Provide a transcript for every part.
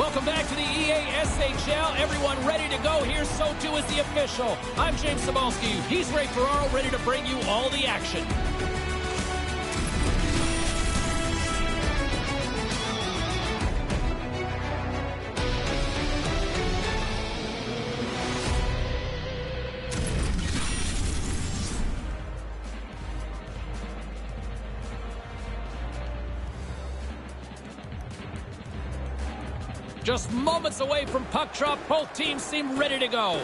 Welcome back to the EA SHL. Everyone ready to go here, so too is the official. I'm James Cybulski. He's Ray Ferraro, ready to bring you all the action. Just moments away from puck drop, both teams seem ready to go.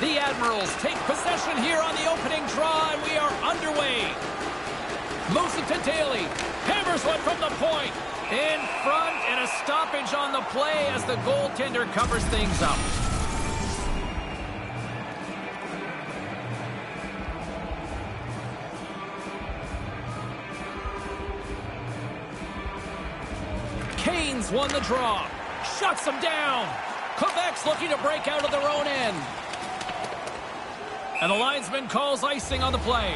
The Admirals take possession here on the opening draw, and we are underway. Moves it to Daly. Hammers one from the point. In front, and a stoppage on the play as the goaltender covers things up. Won the draw. Shuts them down. Quebec's looking to break out of their own end. And the linesman calls icing on the play.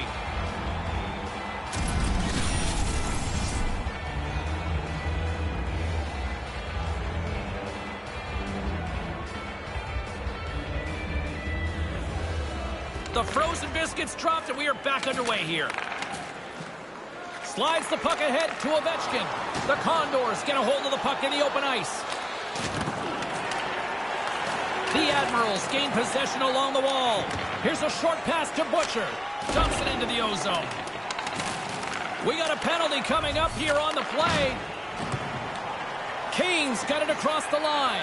The frozen biscuits dropped, and we are back underway here. Slides the puck ahead to Ovechkin. The Condors get a hold of the puck in the open ice. The Admirals gain possession along the wall. Here's a short pass to Butcher. Dumps it into the ozone. We got a penalty coming up here on the play. Kane's got it across the line.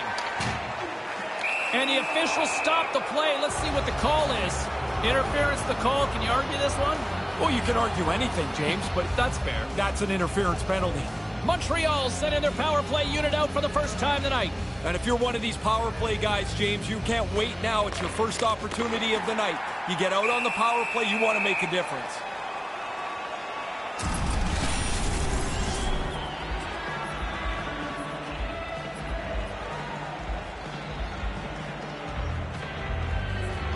And the officials stop the play. Let's see what the call is. Interference the call. Can you argue this one? Well, you can argue anything, James, but That's fair. that's an interference penalty. Montreal sending their power play unit out for the first time tonight. And if you're one of these power play guys, James, you can't wait now. It's your first opportunity of the night. You get out on the power play, you want to make a difference.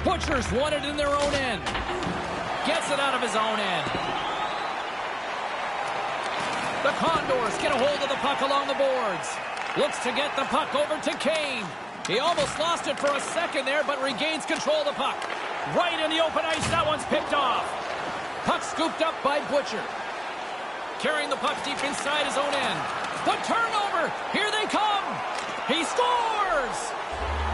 Butchers won it in their own end. Gets it out of his own end. The Condors get a hold of the puck along the boards. Looks to get the puck over to Kane. He almost lost it for a second there, but regains control of the puck. Right in the open ice, that one's picked off. Puck scooped up by Butcher. Carrying the puck deep inside his own end. The turnover! Here they come! He scores!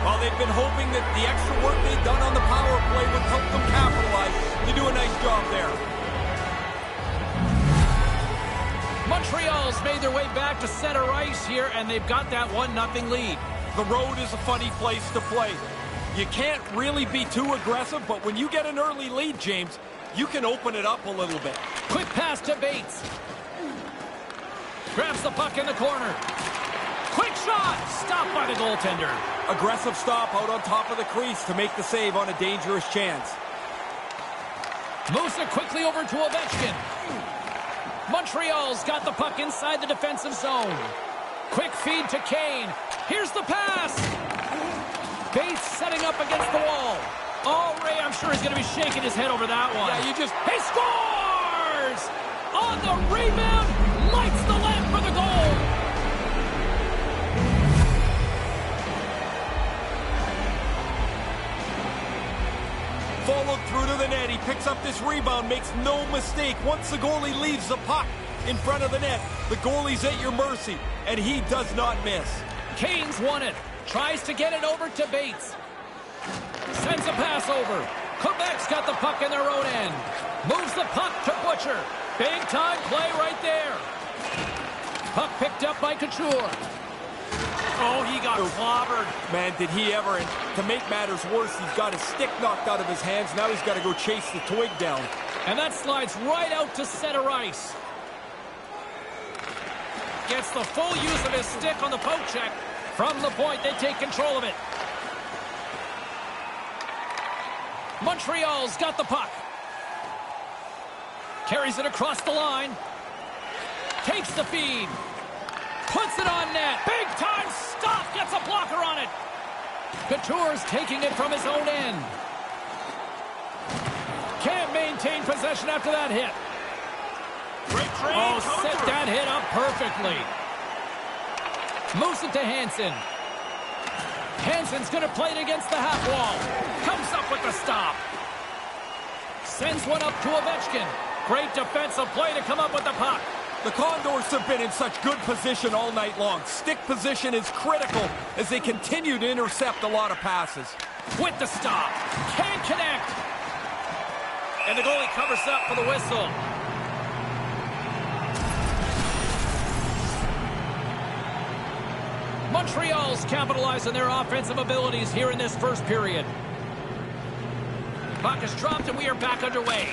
Well, they've been hoping that the extra work they've done on the power play would help them capitalize. They do a nice job there. Montreal's made their way back to center ice here, and they've got that 1-0 lead. The road is a funny place to play. You can't really be too aggressive, but when you get an early lead, James, you can open it up a little bit. Quick pass to Bates. Grabs the puck in the corner. Quick shot! Stopped by the goaltender. Aggressive stop out on top of the crease to make the save on a dangerous chance. Moves it quickly over to Ovechkin. Montreal's got the puck inside the defensive zone. Quick feed to Kane. Here's the pass. Bates setting up against the wall. Oh, Ray, I'm sure he's going to be shaking his head over that one. Yeah, you just He scores! On the rebound, the net. He picks up this rebound, makes no mistake. Once the goalie leaves the puck in front of the net, the goalie's at your mercy, and he does not miss. Kane's won it. Tries to get it over to Bates. Sends a pass over. Quebec's got the puck in their own end. Moves the puck to Butcher. Big time play right there. Puck picked up by Couture. Oh, he got clobbered. Man, did he ever. And to make matters worse, he's got his stick knocked out of his hands. Now he's got to go chase the twig down. And that slides right out to center ice. Gets the full use of his stick on the poke check. From the point, they take control of it. Montreal's got the puck. Carries it across the line. Takes the feed. Puts it on net. Big time stop. Gets a blocker on it. Couture's taking it from his own end. Can't maintain possession after that hit. Great trade. Oh, set that hit up perfectly. Moves it to Hansen. Hansen's going to play it against the half wall. Comes up with the stop. Sends one up to Ovechkin. Great defensive play to come up with the puck. The Condors have been in such good position all night long. Stick position is critical as they continue to intercept a lot of passes. With the stop. Can't connect. And the goalie covers up for the whistle. Montreal's capitalizing their offensive abilities here in this first period. Puck is dropped and we are back underway.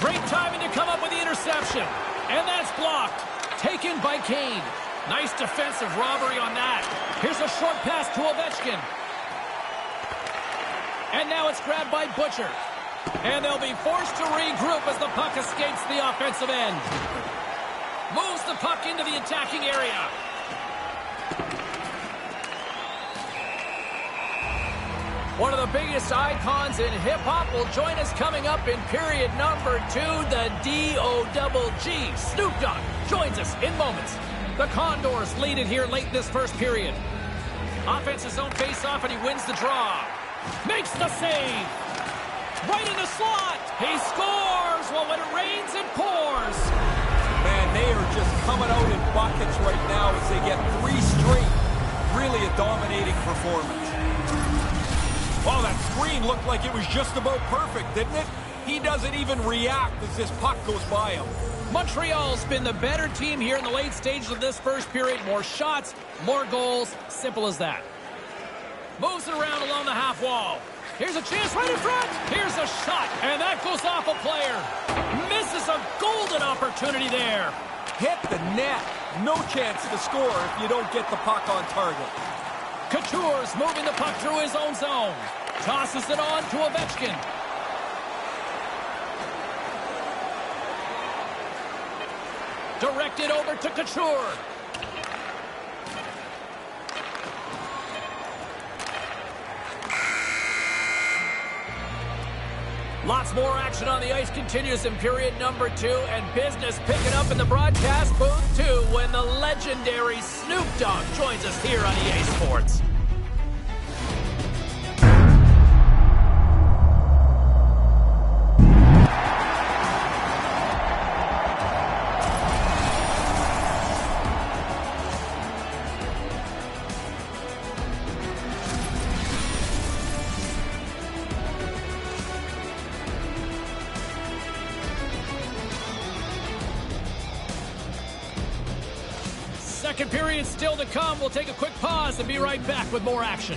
Great timing to come up with the interception. And that's blocked. Taken by Kane. Nice defensive robbery on that. Here's a short pass to Ovechkin. And now it's grabbed by Butcher. And they'll be forced to regroup as the puck escapes the offensive end. Moves the puck into the attacking area. One of the biggest icons in hip-hop will join us coming up in period number two, the D-O-double-G. Snoop Dogg joins us in moments. The Condors lead it here late this first period. Offense's zone face-off, and he wins the draw. Makes the save. Right in the slot. He scores. Well, when it rains, it pours. Man, they are just coming out in buckets right now as they get three straight. Really a dominating performance. Oh, that screen looked like it was just about perfect, didn't it? He doesn't even react as this puck goes by him. Montreal's been the better team here in the late stages of this first period. More shots, more goals. Simple as that. Moves it around along the half wall. Here's a chance right in front. Here's a shot, and that goes off a player. Misses a golden opportunity there. Hit the net. No chance to score if you don't get the puck on target. Couture's moving the puck through his own zone. Tosses it on to Ovechkin. Directed over to Couture. Lots more action on the ice continues in period number two, and business picking up in the broadcast booth too when the legendary Snoop Dogg joins us here on EA Sports. Second period still to come. We'll take a quick pause and be right back with more action.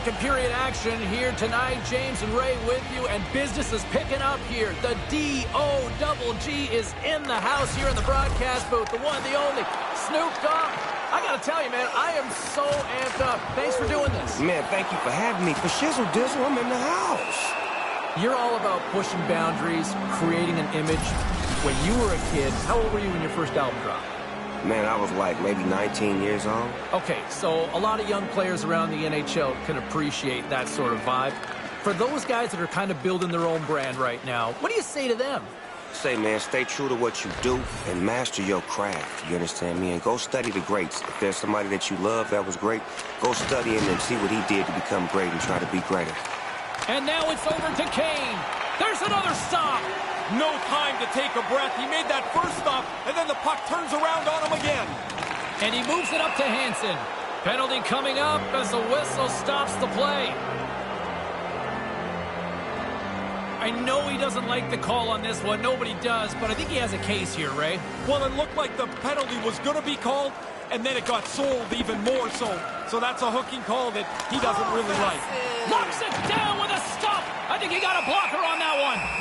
Second period action here tonight. James and Ray with you, and business is picking up here. The D-O-double-G is in the house here in the broadcast booth. The one, the only, Snoop Dogg. I gotta tell you, man, I am so amped up. Thanks for doing this. Man, thank you for having me. For shizzle dizzle, I'm in the house. You're all about pushing boundaries, creating an image. When you were a kid, how old were you when your first album dropped? Man, I was like maybe 19 years old. Okay, so a lot of young players around the NHL can appreciate that sort of vibe. For those guys that are kind of building their own brand right now, what do you say to them? Say, man, stay true to what you do and master your craft. You understand me? And go study the greats. If there's somebody that you love that was great, go study him and see what he did to become great and try to be greater. And now it's over to Kane. There's another stop. No time to take a breath. He made that first stop, and then the puck turns around on him again. And he moves it up to Hansen. Penalty coming up as the whistle stops the play. I know he doesn't like the call on this one. Nobody does, but I think he has a case here, Ray. Well, it looked like the penalty was going to be called, and then it got sold even more so. So that's a hooking call that he doesn't really oh, like. Locks it down with a stop. I think he got a blocker on that one.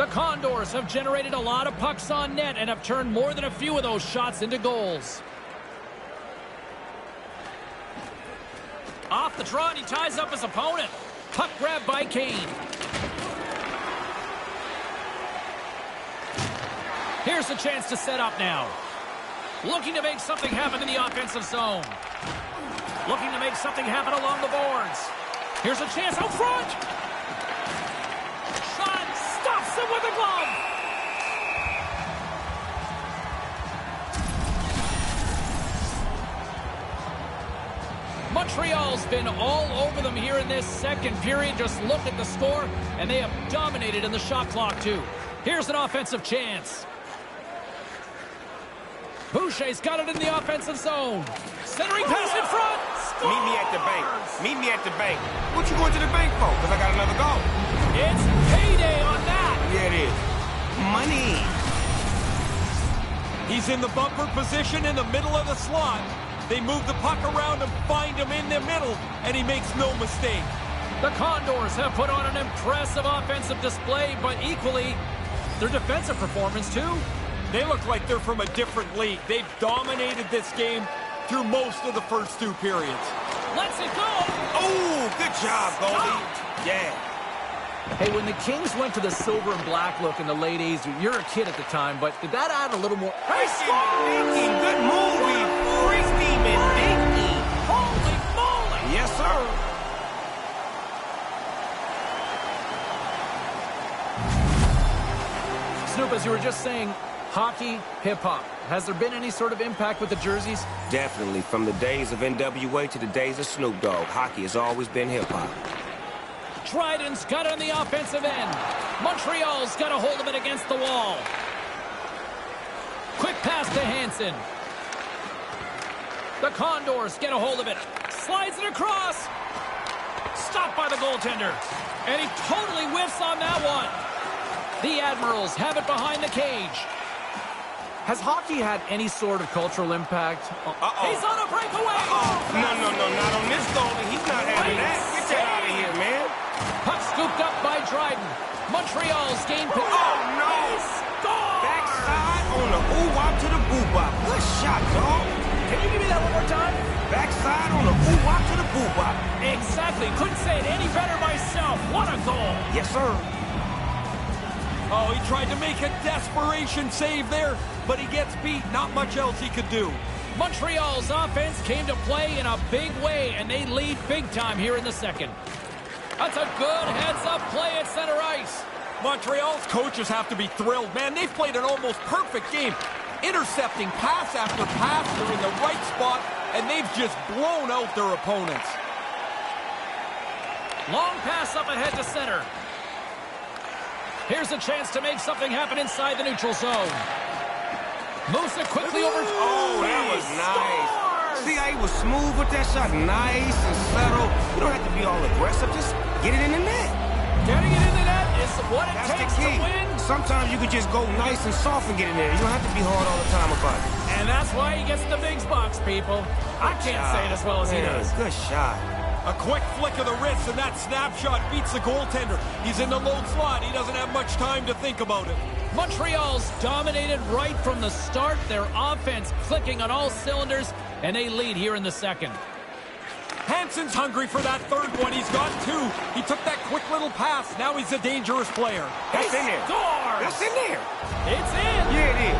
The Condors have generated a lot of pucks on net and have turned more than a few of those shots into goals. Off the draw, and he ties up his opponent. Puck grab by Kane. Here's a chance to set up now. Looking to make something happen in the offensive zone. Looking to make something happen along the boards. Here's a chance out front. Shot stops him with a glove. Montreal's been all over them here in this second period. Just look at the score, and they have dominated in the shot clock, too. Here's an offensive chance. Boucher's got it in the offensive zone. Centering pass in front. Scores! Meet me at the bank. Meet me at the bank. What you going to the bank for? Because I got another goal. It's payday on that. Yeah, it is. Money. He's in the bumper position in the middle of the slot. They move the puck around and find him in the middle, and he makes no mistake. The Condors have put on an impressive offensive display, but equally, their defensive performance, too. They look like they're from a different league. They've dominated this game through most of the first two periods. Let's it go. Oh, good job, Goldie. Yeah. Hey, when the Kings went to the silver and black look in the late 80s, you're a kid at the time, but did that add a little more? Hey, Dinky, good movie. Free Steven Dinky. Holy moly! Yes, sir. Snoop, as you were just saying, hockey, hip-hop. Has there been any sort of impact with the jerseys? Definitely. From the days of NWA to the days of Snoop Dogg, hockey has always been hip-hop. Dryden's got it on the offensive end. Montreal's got a hold of it against the wall. Quick pass to Hansen. The Condors get a hold of it. Slides it across. Stopped by the goaltender. And he totally whiffs on that one. The Admirals have it behind the cage. Has hockey had any sort of cultural impact? Uh-oh. He's on a breakaway. No, no, no, not on this goalie. He's not having that. Get that out of here, man. Scooped up by Dryden. Montreal's gained Oh, no. Score! Backside on the ooh-wop to the boo-bop. Good shot, dog. Can you give me that one more time? Backside on the ooh-wop to the boo-bop. Exactly. Couldn't say it any better myself. What a goal. Yes, sir. Oh, he tried to make a desperation save there, but he gets beat. Not much else he could do. Montreal's offense came to play in a big way, and they lead big time here in the second. That's a good heads-up play at center ice. Montreal's coaches have to be thrilled. Man, they've played an almost perfect game. Intercepting pass after pass. They're in the right spot, and they've just blown out their opponents. Long pass up ahead to center. Here's a chance to make something happen inside the neutral zone. It quickly over. Oh, that was nice. Scores! See how he was smooth with that shot? Nice and subtle. You don't have to be all aggressive. Just get it in the net. Getting it in the net is what it That's takes the key. to win. Sometimes you could just go nice and soft and get in there. You don't have to be hard all the time about it. And that's why he gets the big box, people. I can't say it as well as he does. Good shot. A quick flick of the wrist, and that snapshot beats the goaltender. He's in the low slot. He doesn't have much time to think about it. Montreal's dominated right from the start. Their offense clicking on all cylinders, and they lead here in the second. Hansen's hungry for that third one. He's got two. He took that quick little pass. Now he's a dangerous player. That's He in there. scores! That's in there. It's in! Yeah, it is.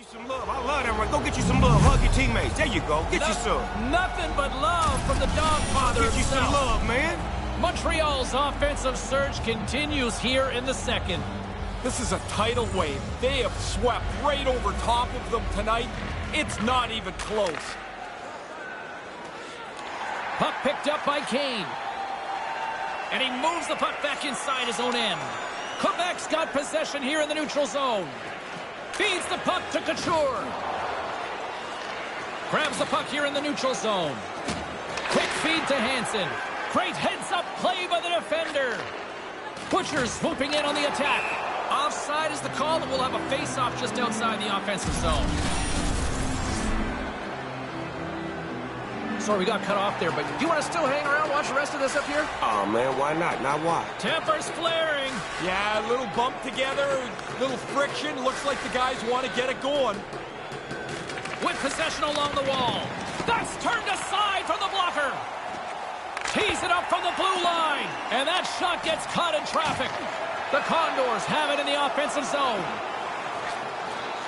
You some love. I love that one. Go get you some love. Hug your teammates. There you go. Get no, you some. Nothing but love from the dog father Get you himself. some love, man. Montreal's offensive surge continues here in the second. This is a tidal wave. They have swept right over top of them tonight. It's not even close. Puck picked up by Kane. And he moves the puck back inside his own end. Quebec's got possession here in the neutral zone. Feeds the puck to Couture. Grabs the puck here in the neutral zone. Quick feed to Hansen. Great heads-up play by the defender. Butcher swooping in on the attack. Offside is the call, and we'll have a face-off just outside the offensive zone. Sorry, we got cut off there, but do you want to still hang around watch the rest of this up here? Oh, man, why not? Now why? Tempers flaring. Yeah, a little bump together, little friction. Looks like the guys want to get it going. With possession along the wall. That's turned aside from the blocker. Tees it up from the blue line. And that shot gets caught in traffic. The Condors have it in the offensive zone.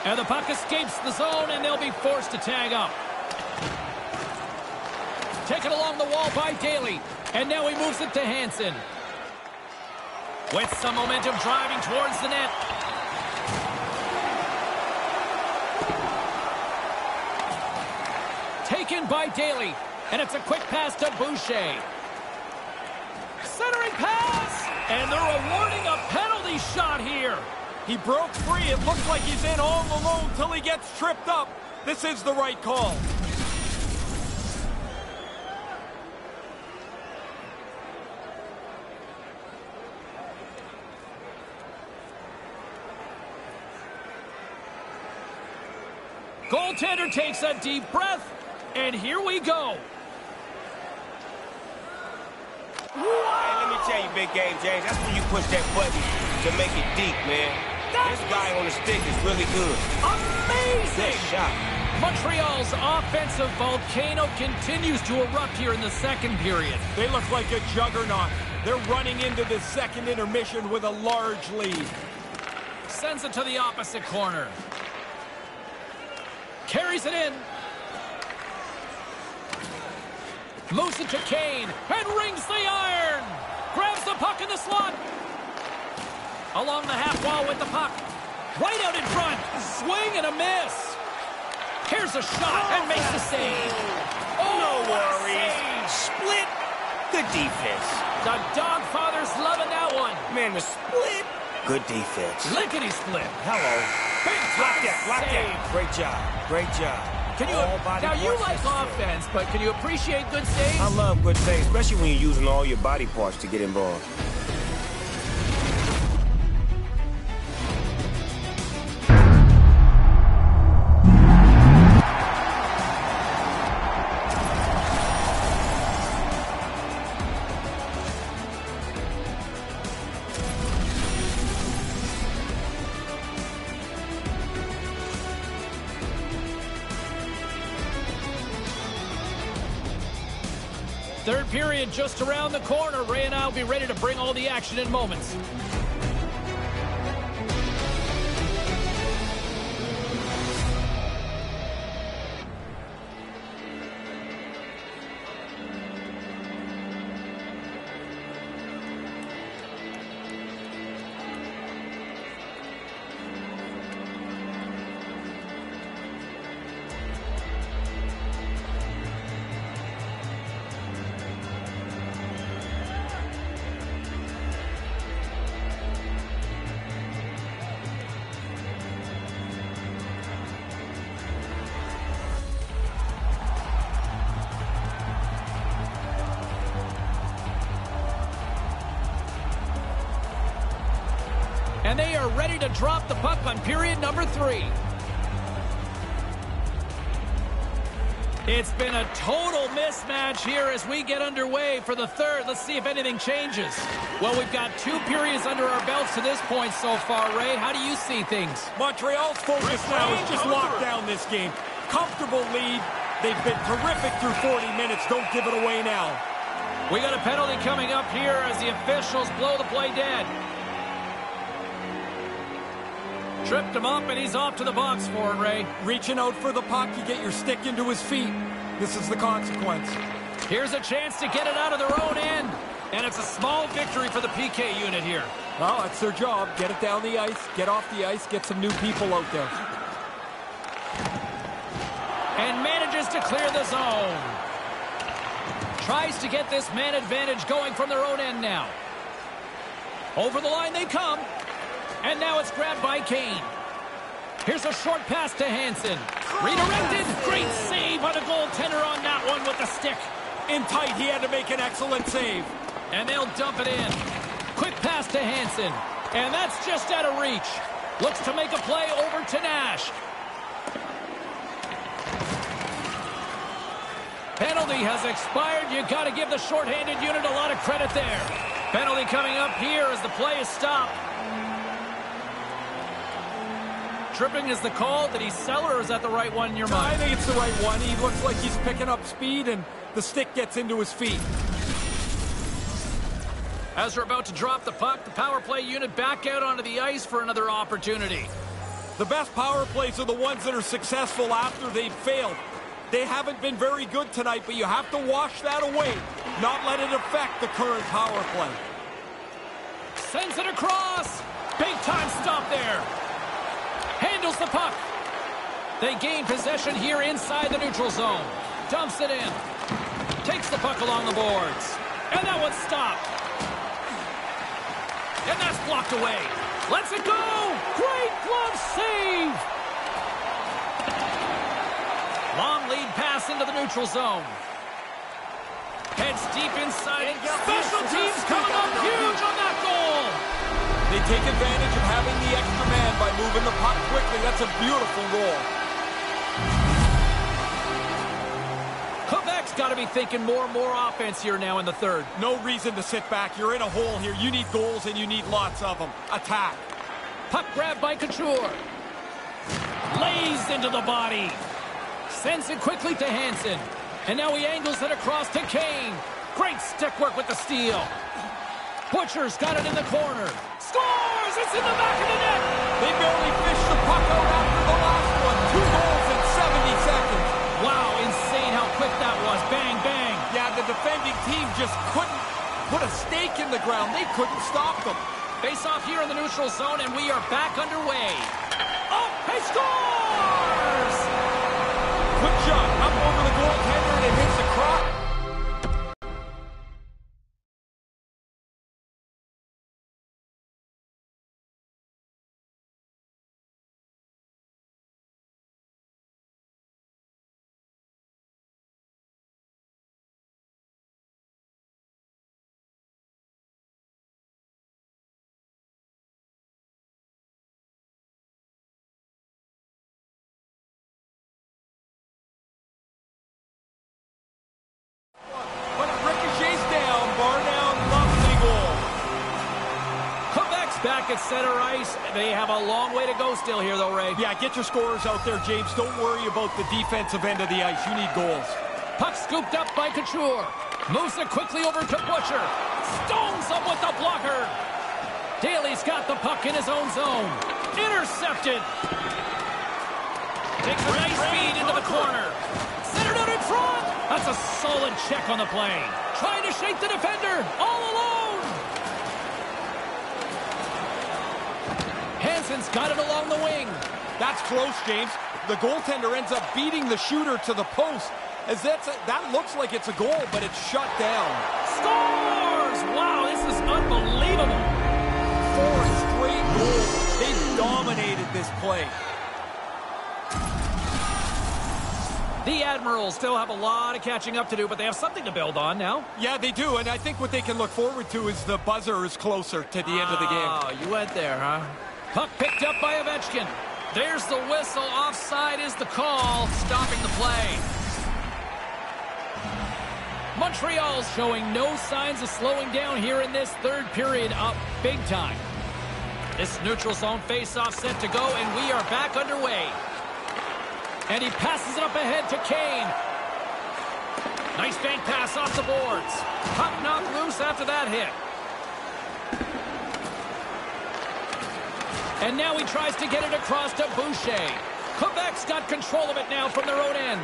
And the puck escapes the zone, and they'll be forced to tag up. Taken along the wall by Daly. And now he moves it to Hansen. With some momentum driving towards the net. Taken by Daly. And it's a quick pass to Boucher. Centering pass! And they're awarding a penalty shot here. He broke free. It looks like he's in all alone till he gets tripped up. This is the right call. Goaltender takes a deep breath, and here we go. Hey, let me tell you, big game, James. That's when you push that button to make it deep, man. That this guy on the stick is really good. Amazing! Good shot. Montreal's offensive volcano continues to erupt here in the second period. They look like a juggernaut. They're running into the second intermission with a large lead. Sends it to the opposite corner. Carries it in. Moves it to Kane and rings the iron. Grabs the puck in the slot. Along the half wall with the puck. Right out in front. Swing and a miss. Here's a shot and makes the save. Oh, No worries. Split. Good defense. The Dogfather's loving that one. Man, the split. Good defense. Lickety split. Hello. Big Block time that. Block save. that. Great job. Great job. Can you All body now you like offense, but can you appreciate good saves? I love good saves, especially when you're using all your body parts to get involved. Just around the corner. Ray and I will be ready to bring all the action in moments. And they are ready to drop the puck on period number three. It's been a total mismatch here as we get underway for the third. Let's see if anything changes. Well, we've got two periods under our belts to this point so far, Ray. How do you see things? Montreal's focus now is just lock down this game. Comfortable lead. They've been terrific through 40 minutes. Don't give it away now. We got a penalty coming up here as the officials blow the play dead. Tripped him up, and he's off to the box for it, Ray. Reaching out for the puck, you get your stick into his feet. This is the consequence. Here's a chance to get it out of their own end. And it's a small victory for the PK unit here. Well, that's their job. Get it down the ice, get off the ice, get some new people out there. And manages to clear the zone. Tries to get this man advantage going from their own end now. Over the line they come. And now it's grabbed by Kane. Here's a short pass to Hanson. Redirected. Great save by the goaltender on that one with the stick. In tight, he had to make an excellent save. And they'll dump it in. Quick pass to Hanson. And that's just out of reach. Looks to make a play over to Nash. Penalty has expired. you got to give the shorthanded unit a lot of credit there. Penalty coming up here as the play is stopped. Tripping is the call. Did he sell or is that the right one in your mind? I think it's the right one. He looks like he's picking up speed and the stick gets into his feet. As they're about to drop the puck, the power play unit back out onto the ice for another opportunity. The best power plays are the ones that are successful after they've failed. They haven't been very good tonight, but you have to wash that away, not let it affect the current power play. Sends it across. Big time stop there. Handles the puck. They gain possession here inside the neutral zone. Dumps it in. Takes the puck along the boards. And that one's stopped. And that's blocked away. Let's it go! Great glove save! Long lead pass into the neutral zone. Heads deep inside. Special teams coming up huge on that goal. They take advantage of having the extra man by moving the puck quickly. That's a beautiful goal. Quebec's got to be thinking more and more offense here now in the third. No reason to sit back. You're in a hole here. You need goals, and you need lots of them. Attack. Puck grab by Couture. Lays into the body. Sends it quickly to Hanson. And now he angles it across to Kane. Great stick work with the steal. Butcher's got it in the corner. Scores! It's in the back of the net! They barely fished the puck out after the last one. Two goals in 70 seconds. Wow, insane how quick that was. Bang, bang. Yeah, the defending team just couldn't put a stake in the ground. They couldn't stop them. Face off here in the neutral zone, and we are back underway. Oh, he scores! Quick shot up over the goaltender at center ice. They have a long way to go still here, though, Ray. Yeah, get your scorers out there, James. Don't worry about the defensive end of the ice. You need goals. Puck scooped up by Couture. Moves it quickly over to Butcher. Stones him with the blocker. Daly's got the puck in his own zone. Intercepted. Takes a nice feed into the corner. Centered out in front. That's a solid check on the play. Trying to shake the defender. All alone. Hanson's got it along the wing. That's close, James. The goaltender ends up beating the shooter to the post. As that's a, that looks like it's a goal, but it's shut down. Scores! Wow, this is unbelievable. Four straight goals. They dominated this play. The Admirals still have a lot of catching up to do, but they have something to build on now. Yeah, they do, and I think what they can look forward to is the buzzer is closer to the end of the game. Oh, you went there, huh? Puck picked up by Ovechkin. There's the whistle. Offside is the call, stopping the play. Montreal's showing no signs of slowing down here in this third period up big time. This neutral zone face-off set to go, and we are back underway. And he passes it up ahead to Kane. Nice bank pass off the boards. Puck knocked loose after that hit. And now he tries to get it across to Boucher. Quebec's got control of it now from their own end.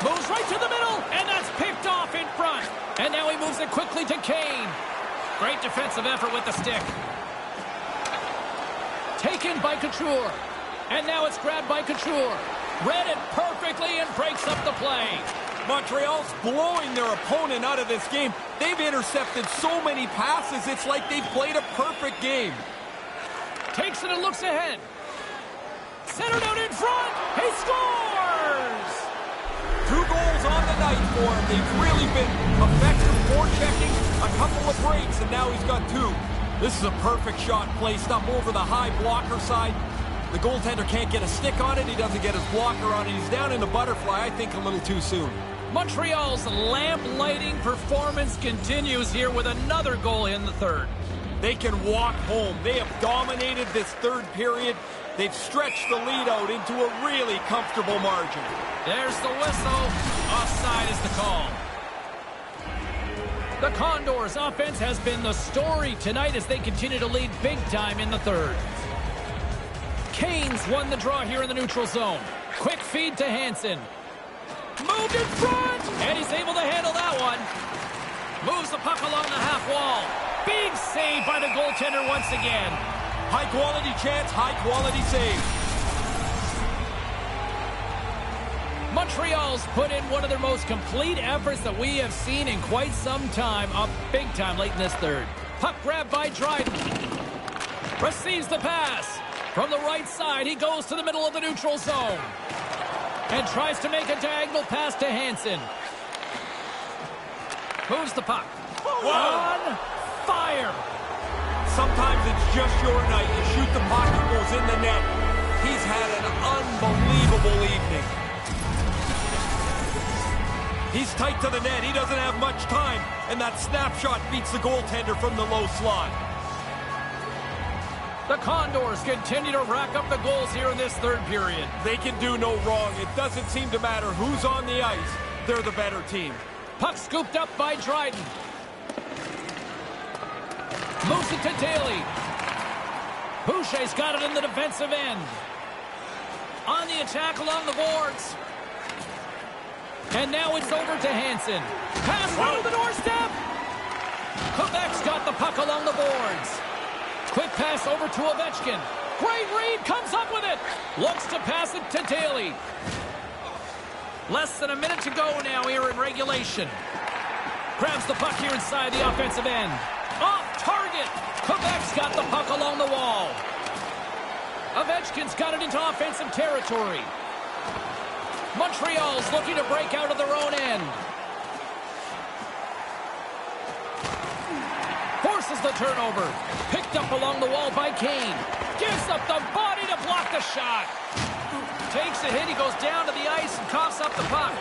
Moves right to the middle, and that's picked off in front. And now he moves it quickly to Kane. Great defensive effort with the stick. Taken by Couture. And now it's grabbed by Couture. Read it perfectly and breaks up the play. Montreal's blowing their opponent out of this game. They've intercepted so many passes, it's like they've played a perfect game. Takes it and looks ahead. Centered out in front. He scores! Two goals on the night for him. They've really been effective forechecking, a couple of breaks, and now he's got two. This is a perfect shot placed up over the high blocker side. The goaltender can't get a stick on it. He doesn't get his blocker on it. He's down in the butterfly, I think, a little too soon. Montreal's lamp-lighting performance continues here with another goal in the third. They can walk home. They have dominated this third period. They've stretched the lead out into a really comfortable margin. There's the whistle. Offside is the call. The Condors' offense has been the story tonight as they continue to lead big time in the third. Kane's won the draw here in the neutral zone. Quick feed to Hansen. Moved in front, and he's able to handle that one. Moves the puck along the half wall. Big save by the goaltender once again. High quality chance, high quality save. Montreal's put in one of their most complete efforts that we have seen in quite some time, up big time late in this third. Puck grabbed by Dryden. Receives the pass. From the right side, he goes to the middle of the neutral zone. And tries to make a diagonal pass to Hansen. Moves the puck. On fire. Sometimes it's just your night. You shoot the puck, it goes in the net. He's had an unbelievable evening. He's tight to the net. He doesn't have much time. And that snapshot beats the goaltender from the low slot. The Condors continue to rack up the goals here in this third period. They can do no wrong. It doesn't seem to matter who's on the ice. They're the better team. Puck scooped up by Dryden. Moves it to Daly. Boucher's got it in the defensive end. On the attack along the boards. And now it's over to Hansen. Pass through the doorstep. Quebec's got the puck along the boards. Quick pass over to Ovechkin. Great read, comes up with it. Looks to pass it to Daly. Less than a minute to go now here in regulation. Grabs the puck here inside the offensive end. Target. Quebec's got the puck along the wall. Ovechkin's got it into offensive territory. Montreal's looking to break out of their own end. Forces the turnover. Picked up along the wall by Kane. Gives up the body to block the shot. Takes a hit. He goes down to the ice and coughs up the puck.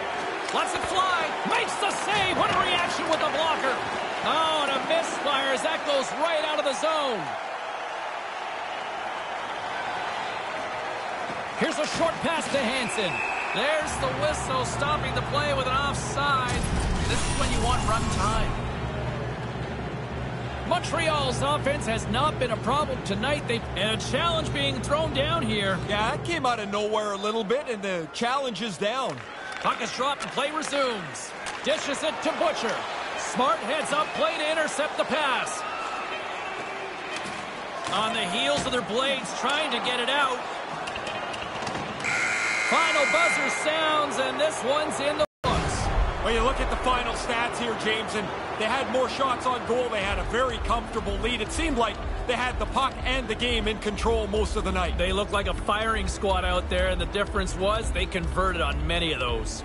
Lets it fly. Makes the save. What a reaction with the blocker. Oh, and a misfire as that goes right out of the zone. Here's a short pass to Hansen. There's the whistle stopping the play with an offside. This is when you want run time. Montreal's offense has not been a problem tonight. They and a challenge being thrown down here. Yeah, it came out of nowhere a little bit, and the challenge is down. Puck is dropped and play resumes. Dishes it to Boucher. Smart heads up play to intercept the pass. On the heels of their blades trying to get it out. Final buzzer sounds, and this one's in the books. When you look at the final stats here, James, and they had more shots on goal. They had a very comfortable lead. It seemed like they had the puck and the game in control most of the night. They looked like a firing squad out there, and the difference was they converted on many of those.